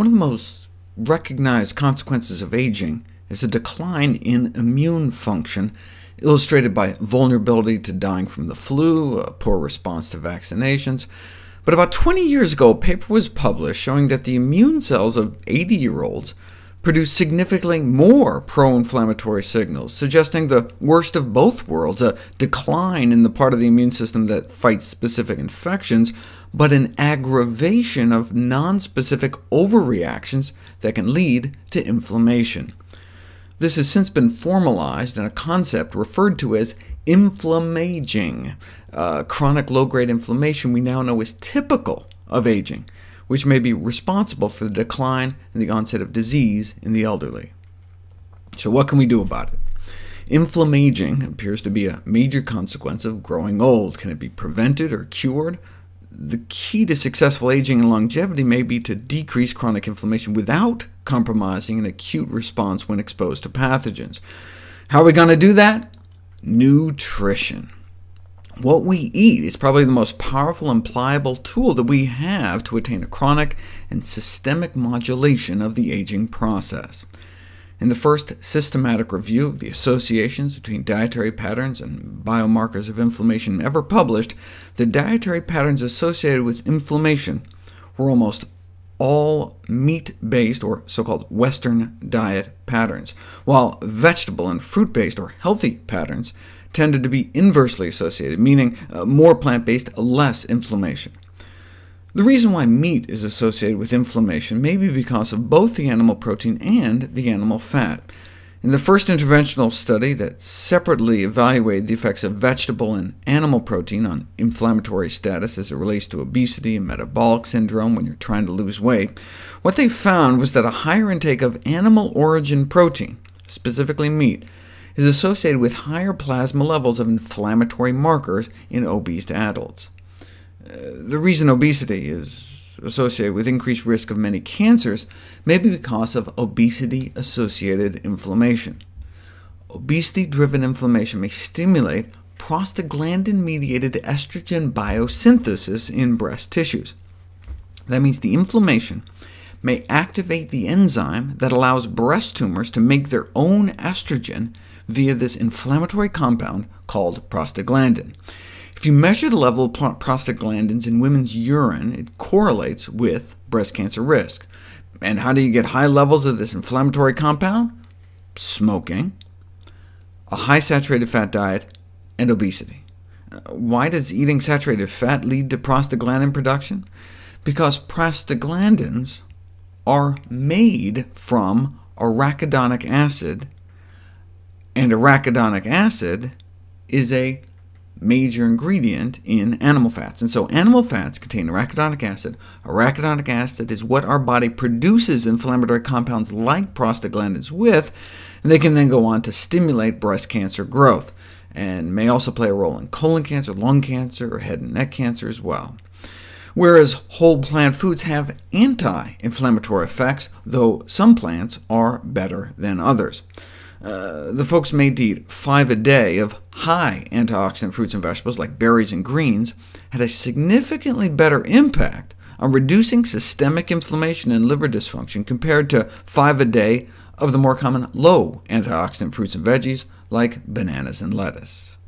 One of the most recognized consequences of aging is a decline in immune function, illustrated by vulnerability to dying from the flu, a poor response to vaccinations. But about 20 years ago, a paper was published showing that the immune cells of 80-year-olds produce significantly more pro-inflammatory signals, suggesting the worst of both worlds, a decline in the part of the immune system that fights specific infections, but an aggravation of nonspecific overreactions that can lead to inflammation. This has since been formalized in a concept referred to as inflammaging, uh, chronic low-grade inflammation we now know is typical of aging, which may be responsible for the decline and the onset of disease in the elderly. So what can we do about it? Inflammaging appears to be a major consequence of growing old. Can it be prevented or cured? The key to successful aging and longevity may be to decrease chronic inflammation without compromising an acute response when exposed to pathogens. How are we going to do that? Nutrition. What we eat is probably the most powerful and pliable tool that we have to attain a chronic and systemic modulation of the aging process. In the first systematic review of the associations between dietary patterns and biomarkers of inflammation ever published, the dietary patterns associated with inflammation were almost all meat-based, or so-called Western diet patterns, while vegetable and fruit-based, or healthy patterns, tended to be inversely associated, meaning uh, more plant-based, less inflammation. The reason why meat is associated with inflammation may be because of both the animal protein and the animal fat. In the first interventional study that separately evaluated the effects of vegetable and animal protein on inflammatory status as it relates to obesity and metabolic syndrome when you're trying to lose weight, what they found was that a higher intake of animal origin protein, specifically meat, is associated with higher plasma levels of inflammatory markers in obese adults. Uh, the reason obesity is associated with increased risk of many cancers may be because of obesity-associated inflammation. Obesity-driven inflammation may stimulate prostaglandin-mediated estrogen biosynthesis in breast tissues. That means the inflammation may activate the enzyme that allows breast tumors to make their own estrogen via this inflammatory compound called prostaglandin. If you measure the level of prostaglandins in women's urine, it correlates with breast cancer risk. And how do you get high levels of this inflammatory compound? Smoking, a high saturated fat diet, and obesity. Why does eating saturated fat lead to prostaglandin production? Because prostaglandins are made from arachidonic acid, and arachidonic acid is a major ingredient in animal fats. And so animal fats contain arachidonic acid. Arachidonic acid is what our body produces inflammatory compounds like prostaglandins with, and they can then go on to stimulate breast cancer growth, and may also play a role in colon cancer, lung cancer, or head and neck cancer as well. Whereas whole plant foods have anti-inflammatory effects, though some plants are better than others. Uh, the folks made to eat five a day of high antioxidant fruits and vegetables, like berries and greens, had a significantly better impact on reducing systemic inflammation and liver dysfunction compared to five a day of the more common low antioxidant fruits and veggies, like bananas and lettuce.